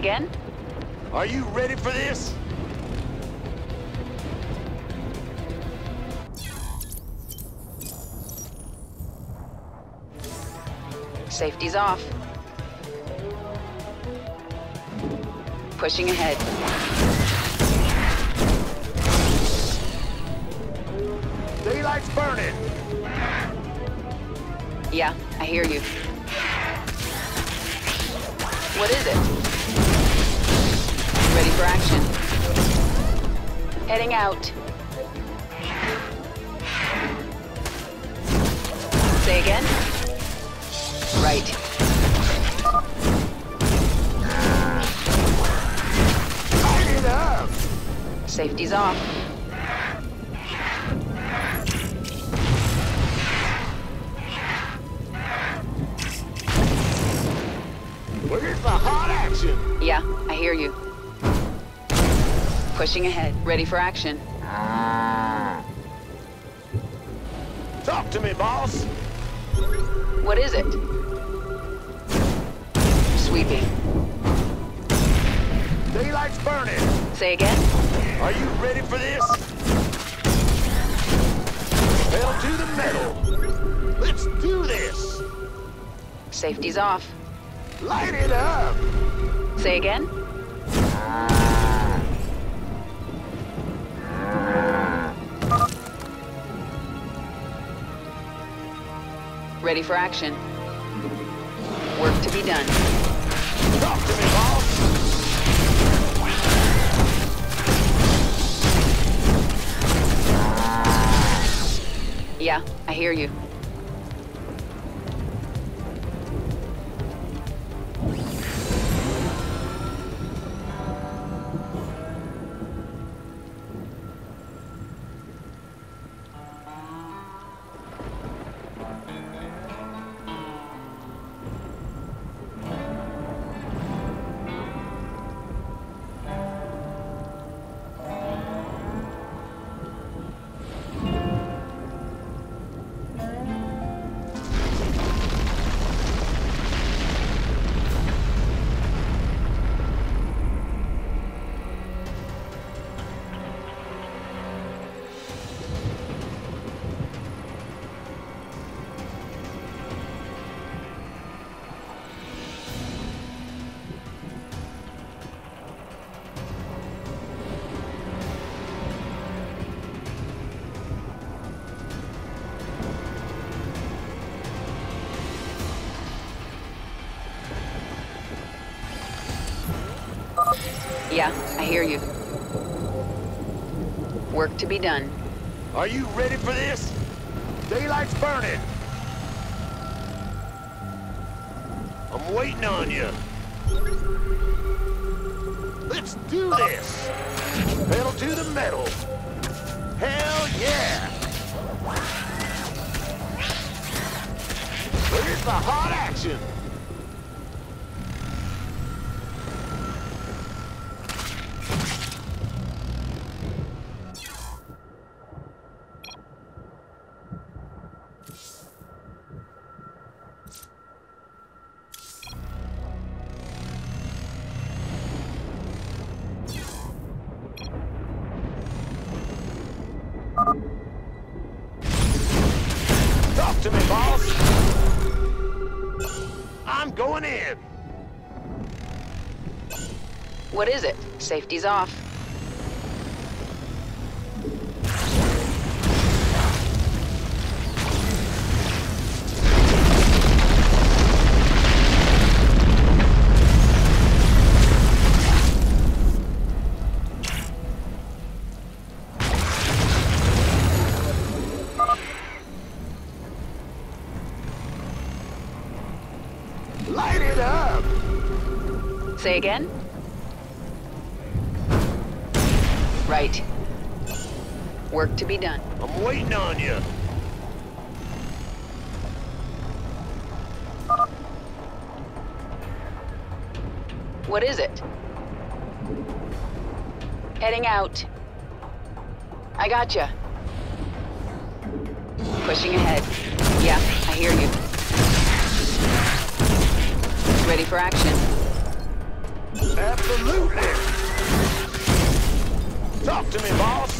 Again? Are you ready for this? Safety's off. Pushing ahead. Daylight's burning. Yeah, I hear you. What is it? Ready for action. Heading out. Say again? Right. Light it up. Safety's off. Where's the hot action? Yeah, I hear you. Pushing ahead. Ready for action. Ah. Talk to me, boss. What is it? Sweeping. Daylight's burning. Say again? Are you ready for this? Pedal to the metal. Let's do this. Safety's off. Light it up. Say again? Ah. Ready for action. Work to be done. Talk to me, boss. Yeah, I hear you. Yeah, I hear you. Work to be done. Are you ready for this? Daylight's burning. I'm waiting on you. Let's do this. Pedal to the metal. Hell yeah. Where's the hot action? What is it? Safety's off. Light it up. Say again? Be done. I'm waiting on you. What is it? Heading out. I gotcha. Pushing ahead. Yeah, I hear you. Ready for action. Absolutely. Talk to me, boss.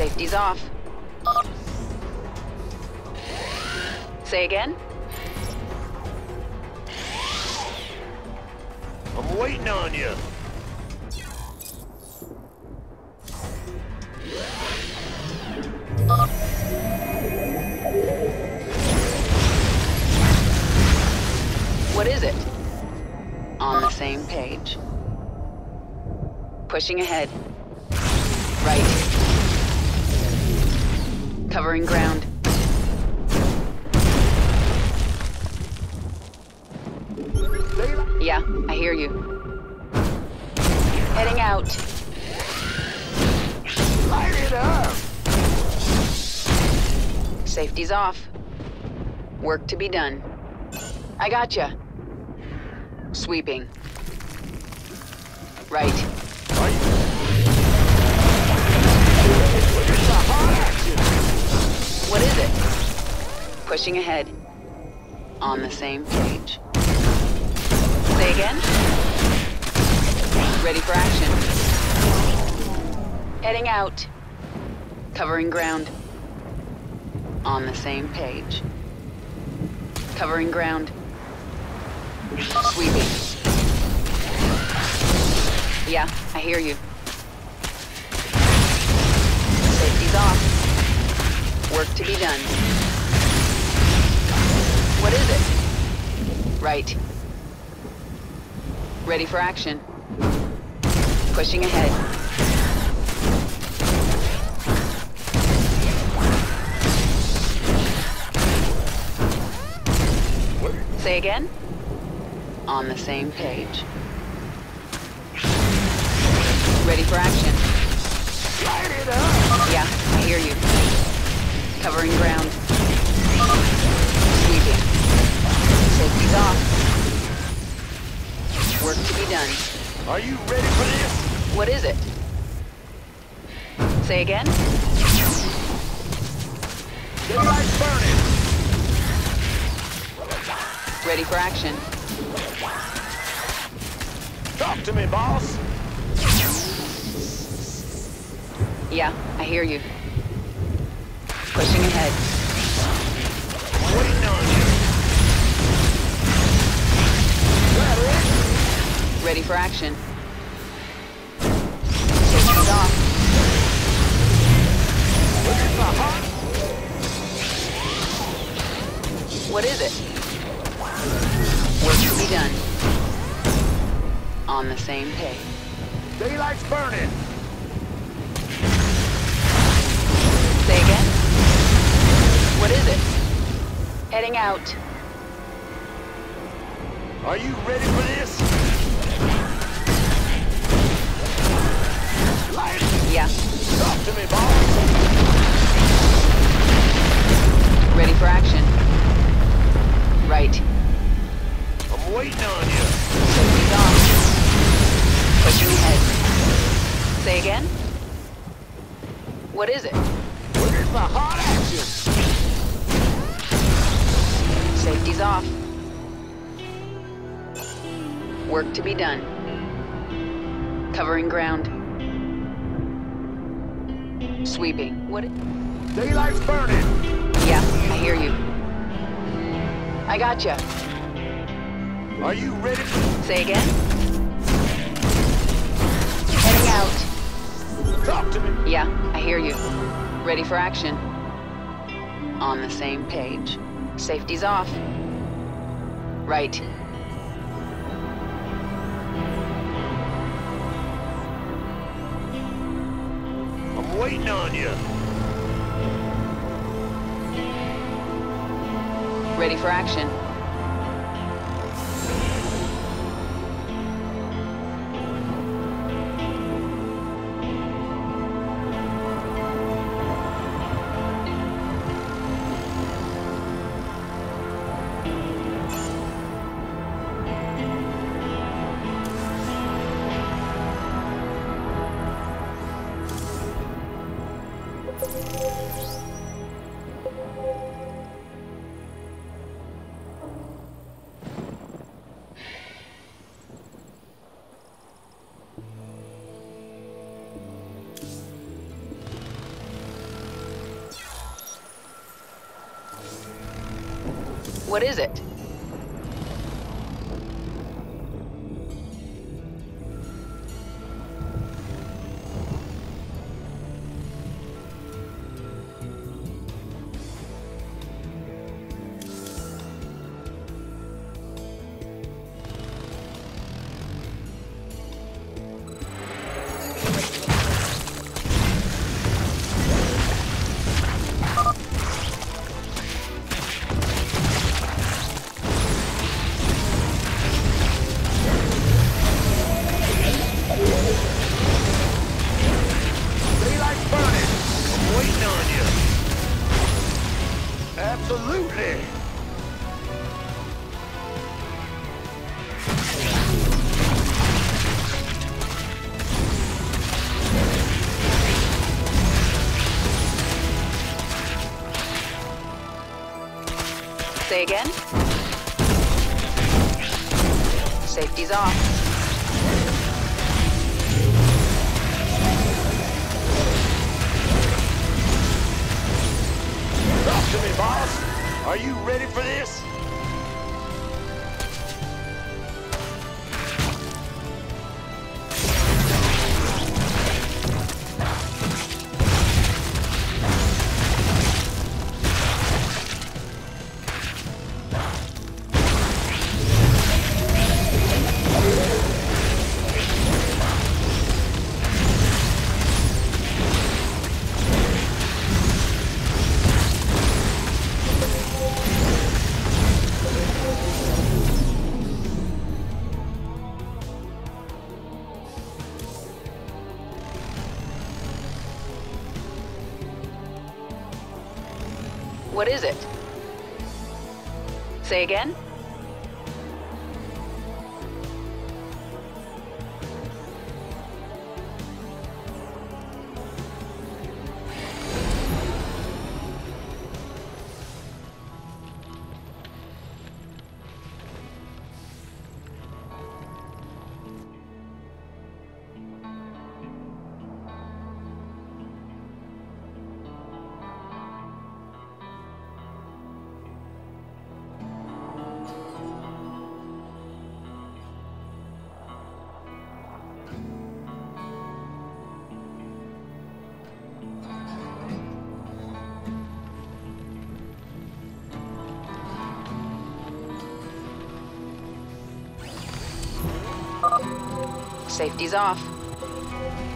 Safety's off. Say again? I'm waiting on you. What is it? On the same page. Pushing ahead. Right. Covering ground. Yeah, I hear you. Heading out. Light it up. Safety's off. Work to be done. I gotcha. Sweeping. Right. Pushing ahead. On the same page. Say again? Ready for action. Heading out. Covering ground. On the same page. Covering ground. Sweeping. Yeah, I hear you. Safety's off. Work to be done. Right. Ready for action. Pushing ahead. Say again? On the same page. Ready for action. Yeah, I hear you. Covering ground. Sweeping. Safety's off. Work to be done. Are you ready for this? What is it? Say again? Daylight's burning. Ready for action. Talk to me, boss. Yeah, I hear you. Pushing ahead. Ready for action. Off. At the hot. What is it? Work to be done. On the same page. Daylight's burning. Say again? What is it? Heading out. Are you ready for this? Light. Yeah, Talk to me, boss. ready for action. Right. I'm waiting on you. Safety's off. Pushing ahead. Say again? What is it? At the hot action. Safety's off. Work to be done. Covering ground. Sweeping. What? Daylight's burning. Yeah, I hear you. I got gotcha. You. Are you ready? Say again? Heading out. Talk to me. Yeah, I hear you. Ready for action. On the same page. Safety's off. Right. Waiting on you. Ready for action. What is it? Say again? Safety's off. Talk to me, boss. Are you ready for this? Again? Safety's off.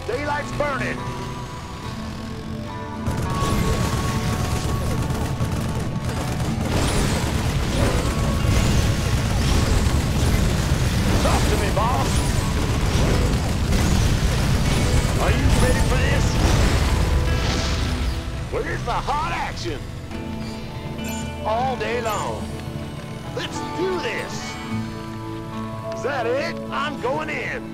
Daylight's burning. Talk to me, boss. Are you ready for this? Where's the hot action? All day long. Let's do this. Is that it? I'm going in.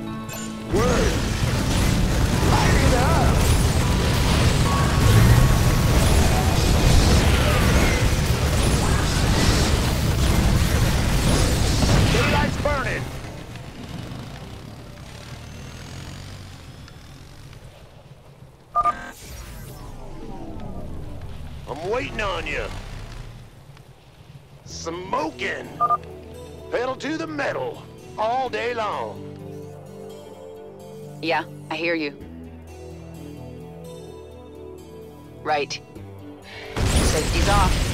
Day long. Yeah, I hear you. Right. Safety's off.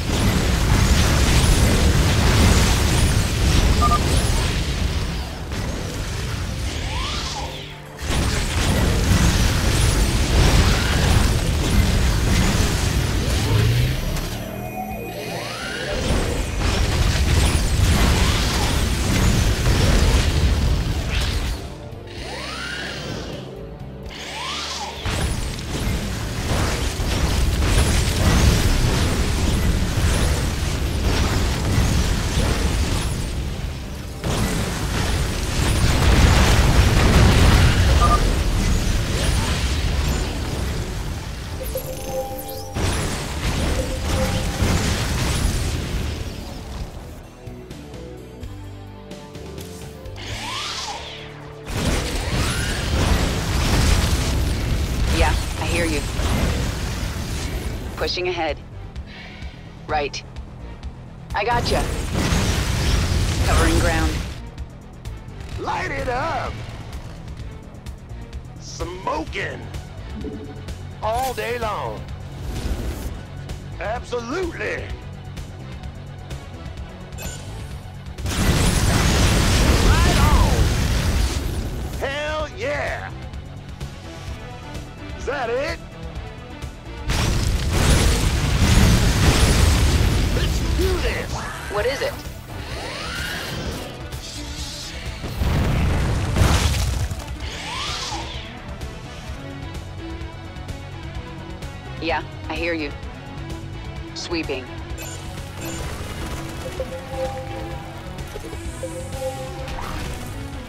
Ahead. Right. I got gotcha. You. Covering ground. Light it up! Smoking! All day long. Absolutely!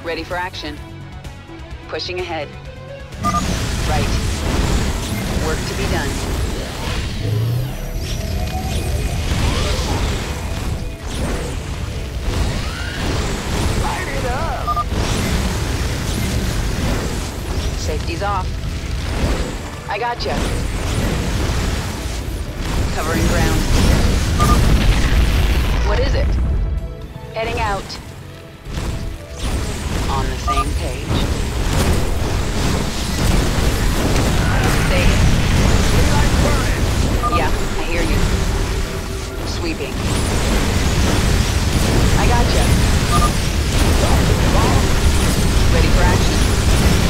Ready for action. Pushing ahead. Right. Work to be done. Light it up! Safety's off. I got gotcha covering ground. What is it? Heading out. On the same page. Say. Yeah, I hear you. Sweeping. I gotcha. Ready for action?